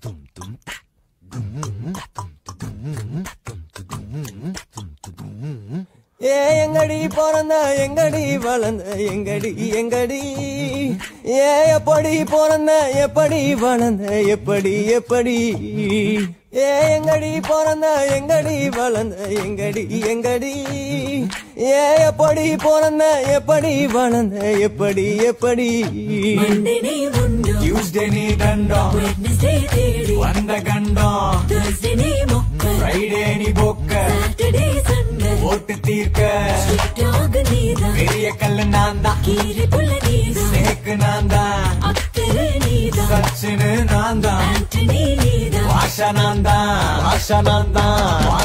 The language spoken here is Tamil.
ドンドン。タドン。ドンタドン ஏ எங்கடி பிறந்த எங்கடி வளர்ந்த எங்கடி எங்கடி? ஏ எப்படி பிறந்த எப்படி வளர்ந்த எப்படி எப்படி? ஏ எங்கடி பிறந்த எங்கடி வளர்ந்த எங்கடி எங்கடி? ஏ எப்படி பிறந்த எப்படி வளர்ந்த எப்படி எப்படி? டியூஸ்டே நீ தேடி. வந்த கண்டம் ஃப்ரைடே நீ போக்க. ஓட்டு தீர்க்க. பெரிய கல்லு நான் தான் சேக்கு நான் தான் சச்சினு நான் தான் பாஷா நான் தான் பாஷா நான் தான்